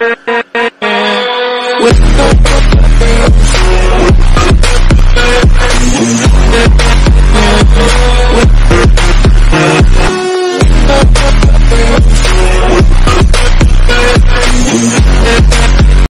We'll